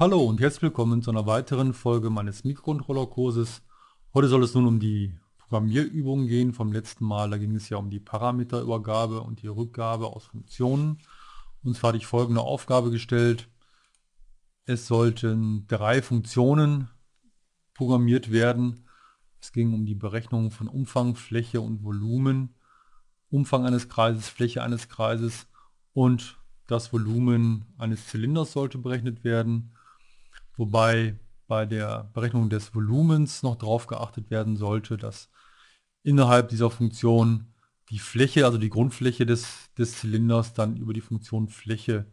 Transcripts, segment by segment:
Hallo und herzlich willkommen zu einer weiteren Folge meines Mikrocontroller-Kurses. Heute soll es nun um die Programmierübungen gehen vom letzten Mal. Da ging es ja um die Parameterübergabe und die Rückgabe aus Funktionen. Und zwar hatte ich folgende Aufgabe gestellt. Es sollten drei Funktionen programmiert werden. Es ging um die Berechnung von Umfang, Fläche und Volumen. Umfang eines Kreises, Fläche eines Kreises und das Volumen eines Zylinders sollte berechnet werden wobei bei der Berechnung des Volumens noch darauf geachtet werden sollte, dass innerhalb dieser Funktion die Fläche, also die Grundfläche des, des Zylinders dann über die Funktion Fläche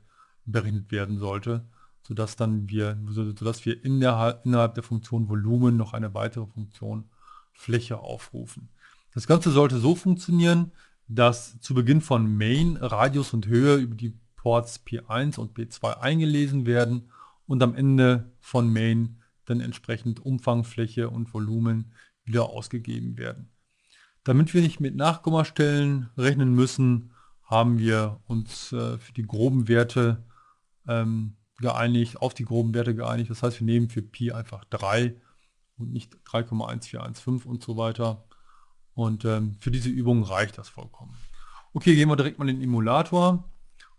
berechnet werden sollte, sodass dann wir, sodass wir innerhalb der Funktion Volumen noch eine weitere Funktion Fläche aufrufen. Das Ganze sollte so funktionieren, dass zu Beginn von Main Radius und Höhe über die Ports P1 und P2 eingelesen werden und am Ende von Main dann entsprechend Umfang, Fläche und Volumen wieder ausgegeben werden. Damit wir nicht mit Nachkommastellen rechnen müssen, haben wir uns äh, für die groben Werte ähm, geeinigt, auf die groben Werte geeinigt. Das heißt, wir nehmen für Pi einfach 3 und nicht 3,1415 und so weiter. Und ähm, für diese Übung reicht das vollkommen. Okay, gehen wir direkt mal in den Emulator.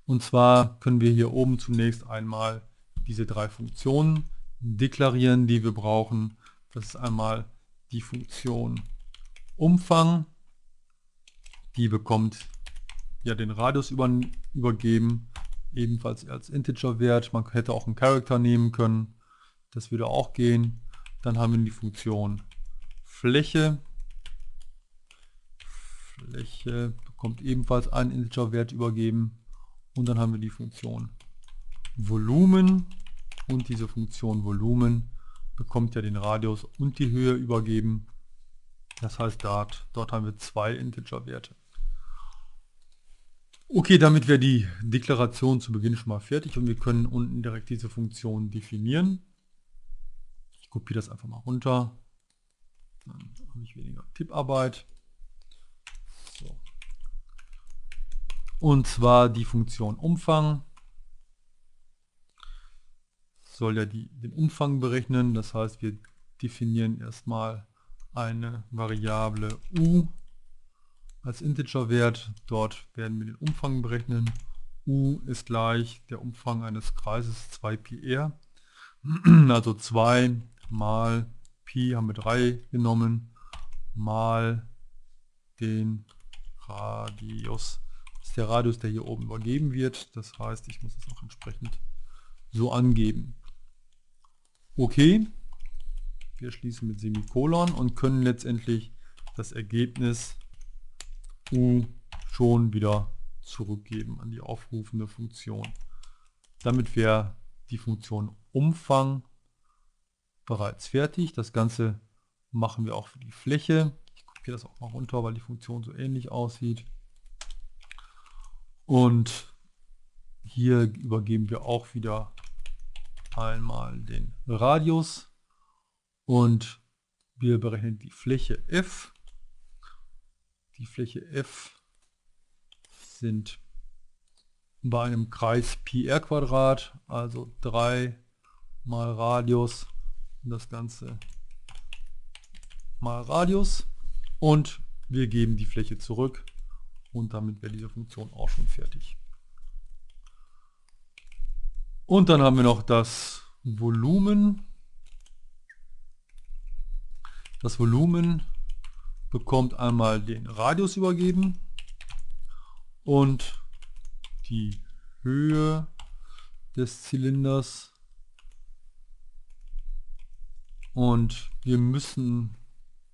Und zwar können wir hier oben zunächst einmal diese drei Funktionen deklarieren, die wir brauchen. Das ist einmal die Funktion Umfang, die bekommt ja den Radius über, übergeben, ebenfalls als Integer-Wert. Man hätte auch einen Character nehmen können, das würde auch gehen. Dann haben wir die Funktion Fläche. Fläche bekommt ebenfalls einen Integer-Wert übergeben. Und dann haben wir die Funktion Volumen und diese Funktion Volumen bekommt ja den Radius und die Höhe übergeben. Das heißt, dort, dort haben wir zwei Integer-Werte. Okay, damit wäre die Deklaration zu Beginn schon mal fertig und wir können unten direkt diese Funktion definieren. Ich kopiere das einfach mal runter. Dann habe ich weniger Tipparbeit. So. Und zwar die Funktion Umfang soll ja die, den Umfang berechnen. Das heißt, wir definieren erstmal eine Variable u als Integerwert. Dort werden wir den Umfang berechnen. u ist gleich der Umfang eines Kreises 2πr. Also 2 mal Pi haben wir 3 genommen, mal den Radius. Das ist der Radius, der hier oben übergeben wird. Das heißt, ich muss es auch entsprechend so angeben. Okay, wir schließen mit Semikolon und können letztendlich das Ergebnis u schon wieder zurückgeben an die aufrufende Funktion. Damit wäre die Funktion Umfang bereits fertig. Das Ganze machen wir auch für die Fläche. Ich kopiere das auch mal runter, weil die Funktion so ähnlich aussieht. Und hier übergeben wir auch wieder einmal den Radius und wir berechnen die Fläche f. Die Fläche f sind bei einem Kreis Pi r Quadrat, also 3 mal Radius und das Ganze mal Radius und wir geben die Fläche zurück und damit wäre diese Funktion auch schon fertig. Und dann haben wir noch das Volumen. Das Volumen bekommt einmal den Radius übergeben und die Höhe des Zylinders und wir müssen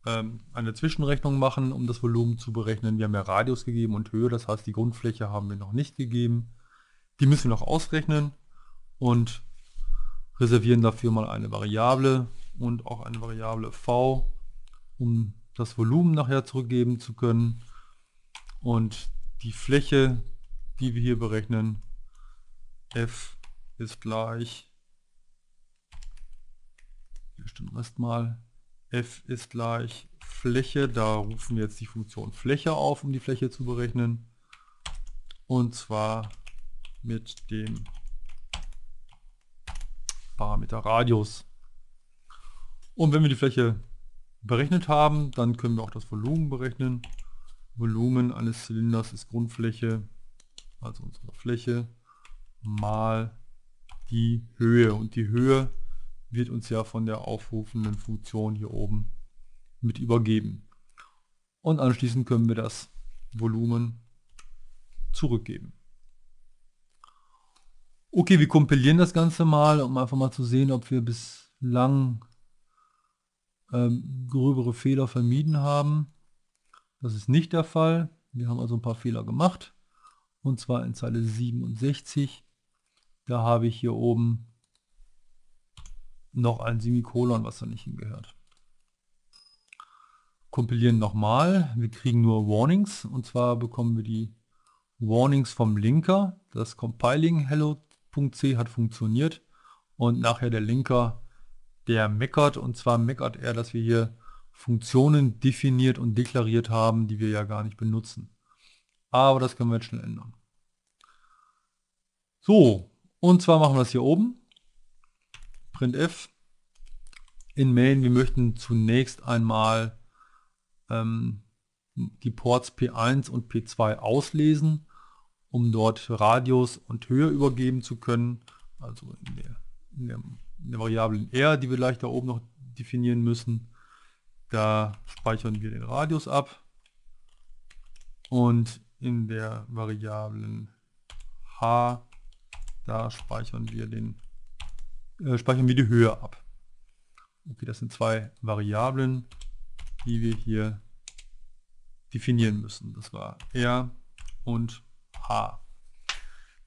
ähm, eine Zwischenrechnung machen, um das Volumen zu berechnen. Wir haben ja Radius gegeben und Höhe, das heißt die Grundfläche haben wir noch nicht gegeben. Die müssen wir noch ausrechnen und reservieren dafür mal eine Variable und auch eine Variable v, um das Volumen nachher zurückgeben zu können. Und die Fläche, die wir hier berechnen, f ist gleich, wir stimmen erstmal, f ist gleich Fläche, da rufen wir jetzt die Funktion Fläche auf, um die Fläche zu berechnen. Und zwar mit dem Parameter Radius. Und wenn wir die Fläche berechnet haben, dann können wir auch das Volumen berechnen. Volumen eines Zylinders ist Grundfläche, also unsere Fläche, mal die Höhe. Und die Höhe wird uns ja von der aufrufenden Funktion hier oben mit übergeben. Und anschließend können wir das Volumen zurückgeben. Okay, wir kompilieren das Ganze mal, um einfach mal zu sehen, ob wir bislang ähm, gröbere Fehler vermieden haben. Das ist nicht der Fall. Wir haben also ein paar Fehler gemacht. Und zwar in Zeile 67. Da habe ich hier oben noch ein Semikolon, was da nicht hingehört. Kompilieren nochmal. Wir kriegen nur Warnings. Und zwar bekommen wir die Warnings vom Linker. Das Compiling Hello C hat funktioniert und nachher der Linker, der meckert und zwar meckert er, dass wir hier Funktionen definiert und deklariert haben, die wir ja gar nicht benutzen. Aber das können wir jetzt schnell ändern. So, und zwar machen wir das hier oben. printf in main, wir möchten zunächst einmal ähm, die Ports P1 und P2 auslesen um dort Radius und Höhe übergeben zu können. Also in der, in der, in der Variablen R, die wir gleich da oben noch definieren müssen. Da speichern wir den Radius ab. Und in der Variablen H, da speichern wir den äh, speichern wir die Höhe ab. Okay, das sind zwei Variablen, die wir hier definieren müssen. Das war R und h.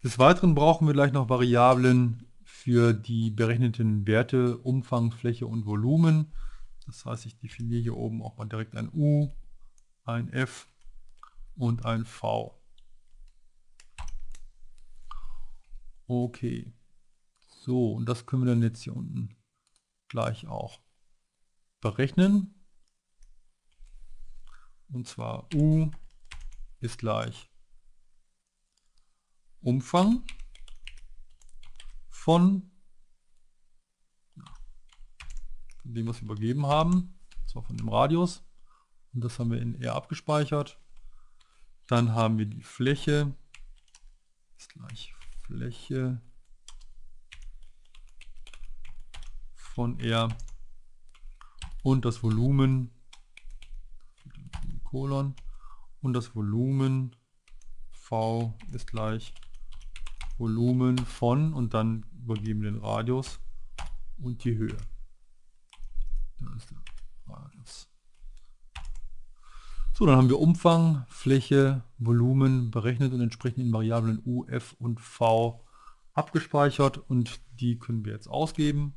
Des Weiteren brauchen wir gleich noch Variablen für die berechneten Werte, Umfang, Fläche und Volumen. Das heißt, ich definiere hier oben auch mal direkt ein U, ein F und ein V. Okay. So, und das können wir dann jetzt hier unten gleich auch berechnen. Und zwar U ist gleich Umfang von dem, was wir übergeben haben, zwar von dem Radius. Und das haben wir in R abgespeichert. Dann haben wir die Fläche, ist gleich Fläche von R und das Volumen, Kolon, und das Volumen V ist gleich Volumen von und dann übergeben den Radius und die Höhe. So, dann haben wir Umfang, Fläche, Volumen berechnet und entsprechend in Variablen U, F und V abgespeichert und die können wir jetzt ausgeben,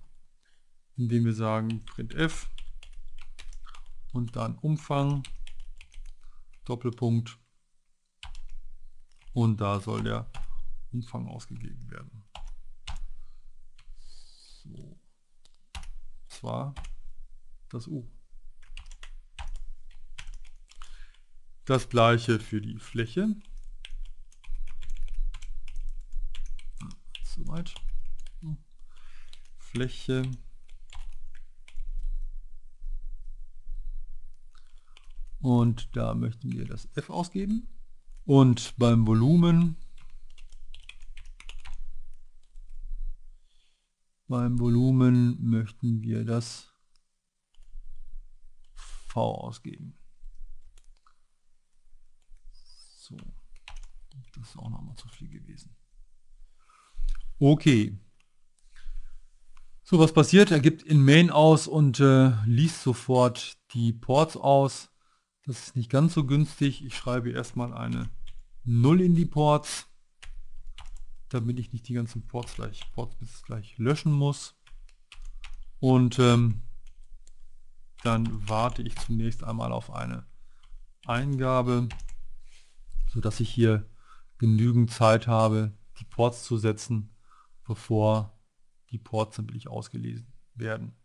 indem wir sagen printf und dann Umfang, Doppelpunkt und da soll der Umfang ausgegeben werden. So. Zwar das U. Das gleiche für die Fläche. Soweit. Fläche. Und da möchten wir das F ausgeben. Und beim Volumen Beim Volumen möchten wir das V ausgeben. So, das ist auch noch mal zu viel gewesen. Okay. So, was passiert? Er gibt in Main aus und äh, liest sofort die Ports aus. Das ist nicht ganz so günstig. Ich schreibe erstmal eine 0 in die Ports damit ich nicht die ganzen Ports gleich, Ports gleich löschen muss. Und ähm, dann warte ich zunächst einmal auf eine Eingabe, so dass ich hier genügend Zeit habe, die Ports zu setzen, bevor die Ports dann wirklich ausgelesen werden.